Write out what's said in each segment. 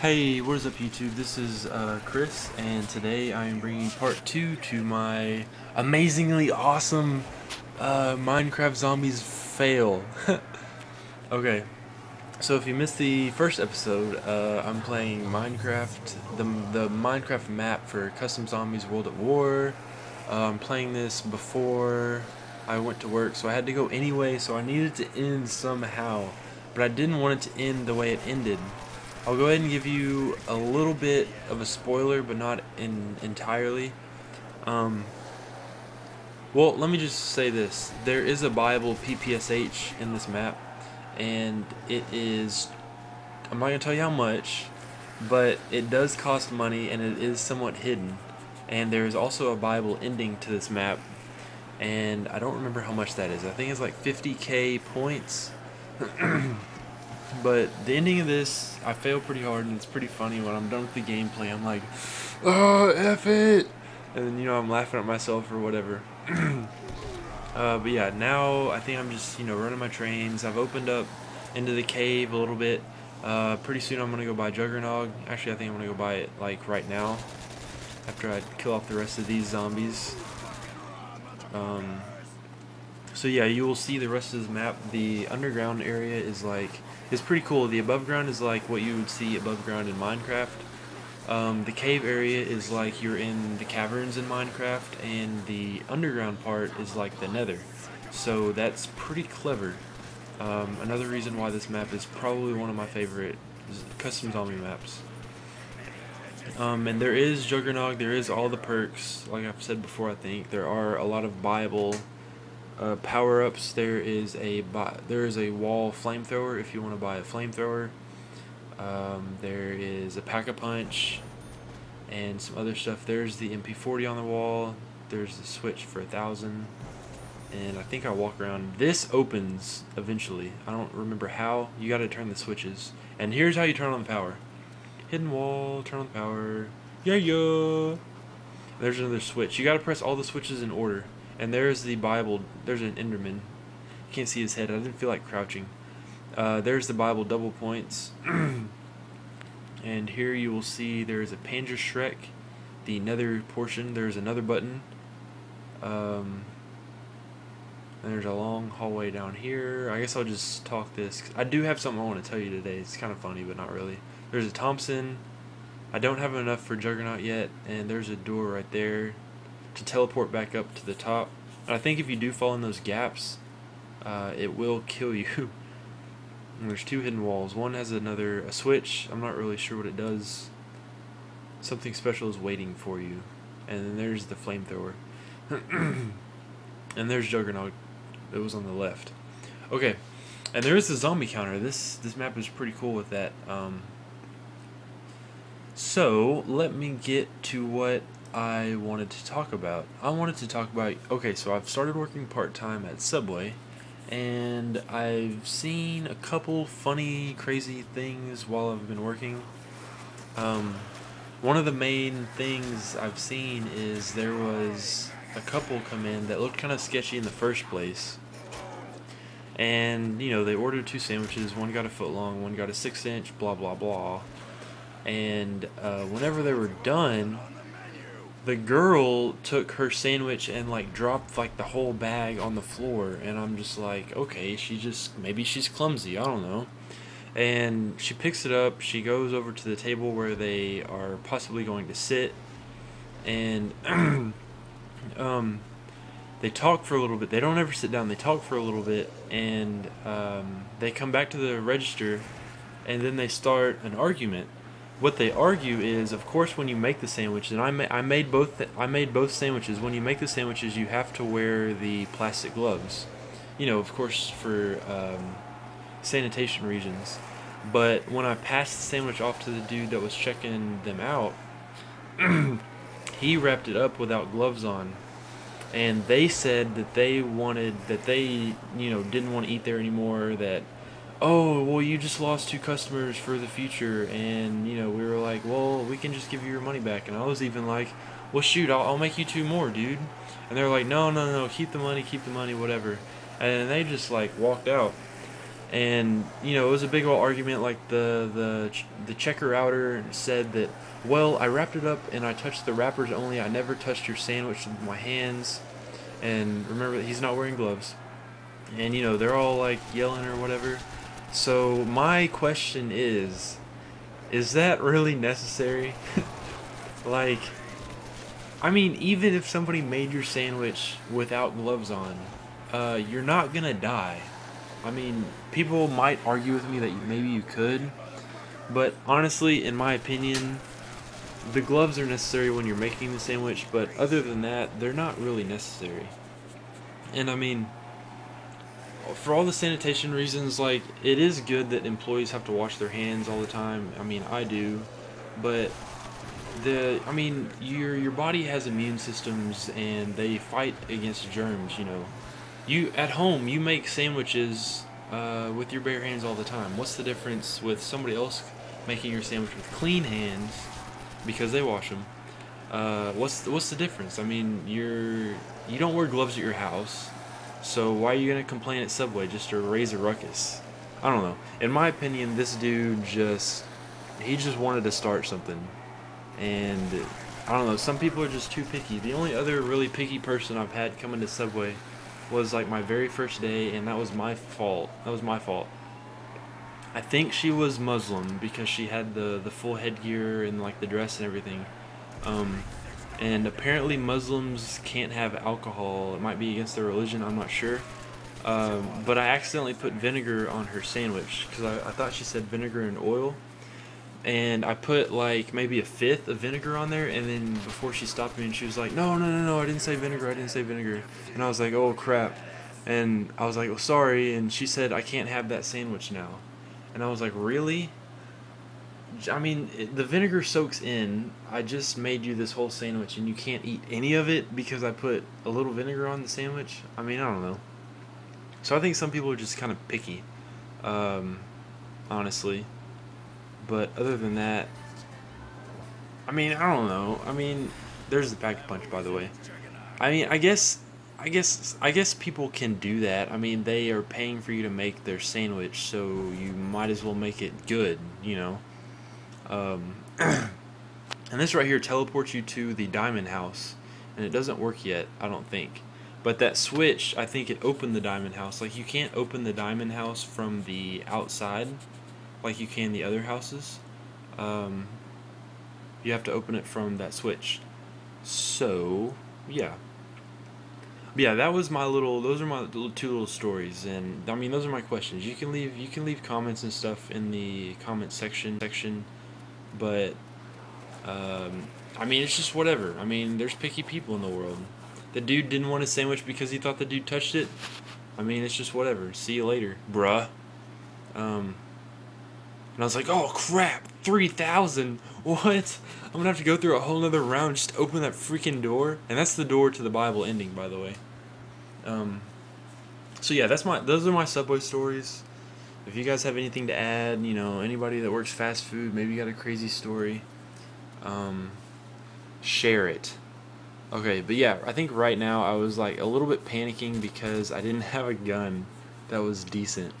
Hey, what is up YouTube? This is uh, Chris, and today I am bringing part 2 to my amazingly awesome uh, Minecraft Zombies fail. okay, so if you missed the first episode, uh, I'm playing Minecraft, the, the Minecraft map for Custom Zombies World at War. Uh, I'm playing this before I went to work, so I had to go anyway, so I needed to end somehow. But I didn't want it to end the way it ended. I'll go ahead and give you a little bit of a spoiler, but not in entirely. Um, well, let me just say this. There is a buyable PPSH in this map, and it is, I'm not going to tell you how much, but it does cost money, and it is somewhat hidden. And there is also a buyable ending to this map, and I don't remember how much that is. I think it's like 50k points. But the ending of this, I fail pretty hard, and it's pretty funny when I'm done with the gameplay. I'm like, oh, F it! And then, you know, I'm laughing at myself or whatever. uh, but yeah, now I think I'm just, you know, running my trains. I've opened up into the cave a little bit. Uh, pretty soon I'm going to go buy Juggernog. Actually, I think I'm going to go buy it, like, right now. After I kill off the rest of these zombies. Um, so yeah, you will see the rest of this map. The underground area is like is pretty cool. The above ground is like what you would see above ground in Minecraft. Um, the cave area is like you're in the caverns in Minecraft, and the underground part is like the nether. So that's pretty clever. Um, another reason why this map is probably one of my favorite custom zombie maps. Um, and there is Juggernog, there is all the perks, like I've said before I think. There are a lot of buyable uh, power ups. There is a there is a wall flamethrower if you want to buy a flamethrower. Um, there is a pack a punch and some other stuff. There's the MP40 on the wall. There's the switch for a thousand. And I think I walk around. This opens eventually. I don't remember how. You got to turn the switches. And here's how you turn on the power. Hidden wall, turn on the power. Yeah, yeah. There's another switch. You got to press all the switches in order. And there's the buyable. There's an Enderman. Can't see his head. I didn't feel like crouching. Uh, there's the buyable double points. and here you will see there's a Panzerschreck. The nether portion. There's another button. Um, and there's a long hallway down here. I guess I'll just talk this. I do have something I want to tell you today. It's kind of funny, but not really. There's a Thompson. I don't have enough for Juggernog yet. And there's a door right there to teleport back up to the top. And I think if you do fall in those gaps, uh, it will kill you. there's two hidden walls. One has another a switch. I'm not really sure what it does. Something special is waiting for you. And then there's the flamethrower. and there's Juggernog. It was on the left. Okay. And there is the zombie counter. This this map is pretty cool with that. Um, so let me get to what I wanted to talk about. I wanted to talk about okay, so I've started working part time at Subway, and I've seen a couple funny, crazy things while I've been working. Um, one of the main things I've seen is there was a couple come in that looked kind of sketchy in the first place. And, you know, they ordered two sandwiches. One got a foot long, one got a six inch, blah, blah, blah. And uh, whenever they were done, the girl took her sandwich and like dropped like the whole bag on the floor and i'm just like okay she just maybe she's clumsy i don't know. And she picks it up she goes over to the table where they are possibly going to sit and um, they talk for a little bit they don't ever sit down they talk for a little bit and um, they come back to the register and then they start an argument what they argue is, of course, when you make the sandwiches, and I, ma- I made both. Th- I made both sandwiches. When you make the sandwiches, you have to wear the plastic gloves. You know, of course, for um, sanitation reasons. But when I passed the sandwich off to the dude that was checking them out, he wrapped it up without gloves on. And they said that they wanted that they, you know, didn't want to eat there anymore. That oh well you just lost two customers for the future and you know we were like well we can just give you your money back and i was even like well shoot i'll, I'll make you two more dude and they're like no no no keep the money keep the money whatever and they just like walked out and you know it was a big old argument. Like the the the checker outer said that, well, I wrapped it up and I touched the wrappers only. I never touched your sandwich with my hands. And remember, he's not wearing gloves. And you know they're all like yelling or whatever. So my question is, is that really necessary? like, I mean, even if somebody made your sandwich without gloves on, uh, you're not gonna die. I mean, people might argue with me that maybe you could, but honestly, in my opinion, the gloves are necessary when you're making the sandwich, but other than that, they're not really necessary. And I mean, for all the sanitation reasons, like, it is good that employees have to wash their hands all the time. I mean, I do, but the I mean your your body has immune systems and they fight against germs. You know, you at home you make sandwiches uh, with your bare hands all the time. What's the difference with somebody else making your sandwich with clean hands because they wash them? Uh, what's the, what's the difference? I mean, you're you don't wear gloves at your house, so why are you gonna complain at Subway just to raise a ruckus? I don't know. In my opinion, this dude just he just wanted to start something, and I don't know. Some people are just too picky. The only other really picky person I've had coming to Subway was like my very first day, and that was my fault. That was my fault. I think she was Muslim because she had the the full headgear and like the dress and everything. Um, and apparently Muslims can't have alcohol. It might be against their religion. I'm not sure. Um, but I accidentally put vinegar on her sandwich because I, I thought she said vinegar and oil and I put like maybe a fifth of vinegar on there, and then before she stopped me, and she was like, "No, no, no, no, I didn't say vinegar. I didn't say vinegar." And I was like, "Oh crap!" And I was like, "Oh, sorry." And she said, "I can't have that sandwich now." And I was like, "Really?" I mean, the vinegar soaks in. I just made you this whole sandwich, and you can't eat any of it because I put a little vinegar on the sandwich. I mean, I don't know. So I think some people are just kind of picky, um, honestly. But other than that, I mean, I don't know. I mean, there's the pack punch, by the way. I mean, I guess, I guess, I guess people can do that. I mean, they are paying for you to make their sandwich, so you might as well make it good, you know. Um, and this right here teleports you to the diamond house, and it doesn't work yet, I don't think. But that switch, I think it opened the diamond house. Like you can't open the diamond house from the outside like you can the other houses. Um, you have to open it from that switch. So, yeah. Yeah, that was my little. Those are my little, two little stories, and I mean, those are my questions. You can leave. You can leave comments and stuff in the comment section section, but um, I mean, it's just whatever. I mean, there's picky people in the world. The dude didn't want a sandwich because he thought the dude touched it. I mean, it's just whatever. See you later, bruh. Um, and I was like, oh crap, 3,000? What? I'm gonna have to go through a whole nother round just to open that freaking door. And that's the door to the buyable ending, by the way. Um, so yeah, that's my those are my Subway stories. If you guys have anything to add, you know, anybody that works fast food, maybe you got a crazy story, um, share it. Okay, but yeah, I think right now I was like a little bit panicking because I didn't have a gun that was decent.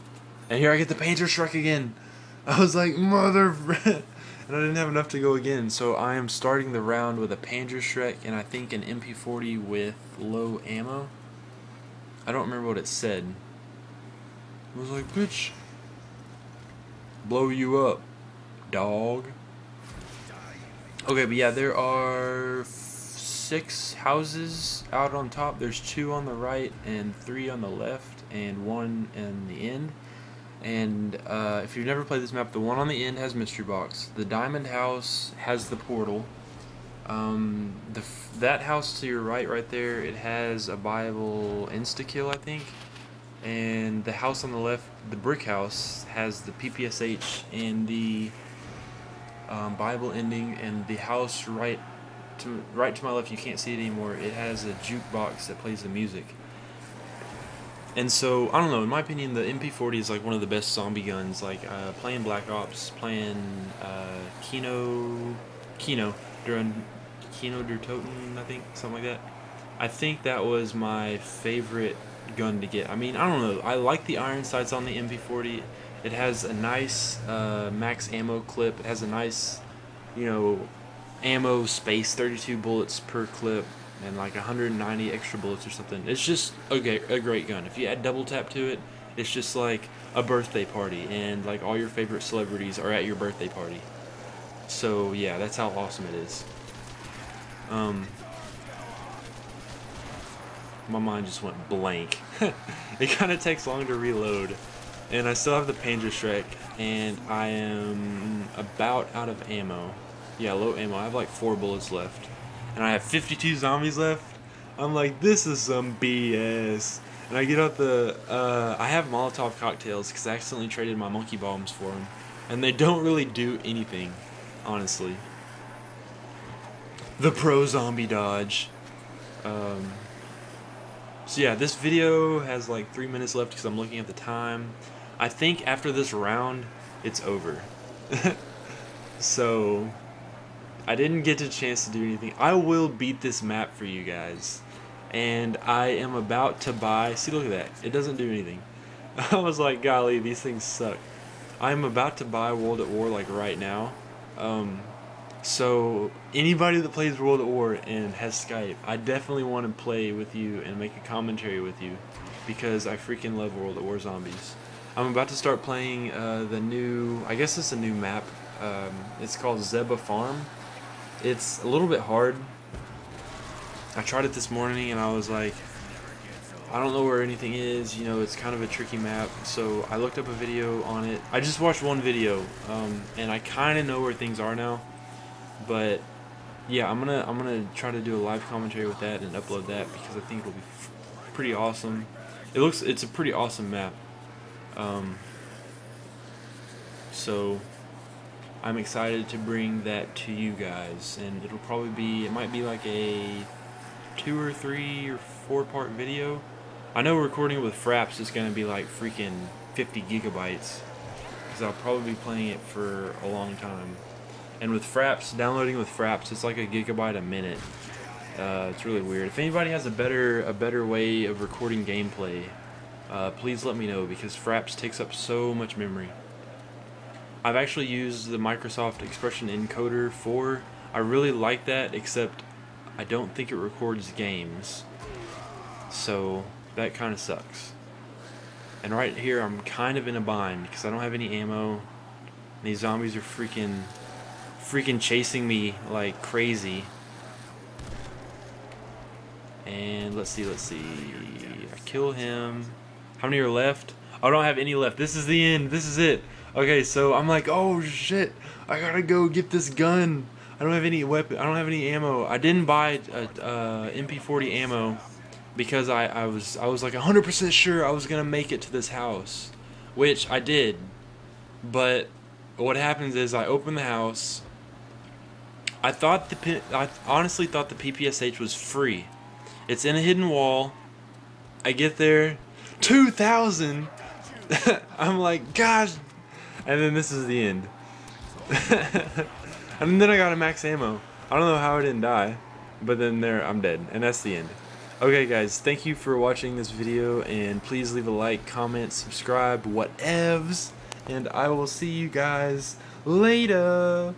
And here I get the Panzerschreck again. I was like, mother. and I didn't have enough to go again, so I am starting the round with a Panzerschreck and I think an MP40 with low ammo. I don't remember what it said. It was like, bitch, blow you up, dog. Okay, but yeah, there are six houses out on top. There's two on the right and three on the left and one in the end. And uh, if you've never played this map, the one on the end has Mystery Box. The Diamond House has the portal. Um, the that house to your right, right there, it has a buyable insta kill, I think. And the house on the left, the brick house, has the PPSH and the um, buyable ending. And the house right to right to my left, you can't see it anymore. It has a jukebox that plays the music. And so I don't know. In my opinion, the MP40 is like one of the best zombie guns. Like uh, playing Black Ops, playing uh, Kino, Kino during Kino der Toten, I think something like that. I think that was my favorite gun to get. I mean, I don't know. I like the iron sights on the MP40. It has a nice uh, max ammo clip. It has a nice, you know, ammo space, 32 bullets per clip, and like 190 extra bullets or something. It's just a, a great gun. If you add double tap to it, it's just like a birthday party, and like all your favorite celebrities are at your birthday party. So yeah, that's how awesome it is. Um, my mind just went blank. it kind of takes long to reload. And I still have the Panzerschreck, and I am about out of ammo. Yeah, low ammo. I have like four bullets left. And I have 52 zombies left. I'm like, this is some BS. And I get out the, uh, I have Molotov cocktails because I accidentally traded my monkey bombs for them. And they don't really do anything, honestly. The pro zombie dodge. Um, so yeah, this video has like three minutes left because I'm looking at the time. I think after this round, it's over. so, I didn't get a chance to do anything. I will beat this map for you guys. And I am about to buy... See, look at that. It doesn't do anything. I was like, golly, these things suck. I'm about to buy World at War, like, right now. Um, so, anybody that plays World at War and has Skype, I definitely want to play with you and make a commentary with you. Because I freaking love World at War Zombies. I'm about to start playing uh, the new, I guess it's a new map. Um, it's called Zeba Farm. It's a little bit hard. I tried it this morning and I was like, I don't know where anything is, you know, it's kind of a tricky map. So I looked up a video on it. I just watched one video um, and I kind of know where things are now. But yeah, I'm gonna I'm gonna try to do a live commentary with that and upload that because I think it'll be pretty awesome. It looks it's a pretty awesome map. Um, so I'm excited to bring that to you guys, and it'll probably be it might be like a two or three or four part video. I know recording with Fraps is gonna be like freaking 50 gigabytes because I'll probably be playing it for a long time. And with Fraps, downloading with Fraps, it's like a gigabyte a minute. Uh, it's really weird. If anybody has a better a better way of recording gameplay, uh, please let me know because Fraps takes up so much memory. I've actually used the Microsoft Expression Encoder 4. I really like that, except I don't think it records games. So that kind of sucks. And right here, I'm kind of in a bind because I don't have any ammo. These zombies are freaking, freaking chasing me like crazy. And let's see, let's see. I kill him. How many are left? Oh, I don't have any left. This is the end. This is it. Okay, so I'm like, oh shit, I gotta go get this gun. I don't have any weapon. I don't have any ammo. I didn't buy a, a MP40 ammo because I, I was I was like 100% sure I was gonna make it to this house, which I did. But what happens is I open the house. I thought the I honestly thought the PPSH was free. It's in a hidden wall. I get there, 2,000. I'm like, gosh. And then this is the end. and then I got a max ammo. I don't know how I didn't die. But then there, I'm dead. And that's the end. Okay, guys, thank you for watching this video. And please leave a like, comment, subscribe, whatevs. And I will see you guys later.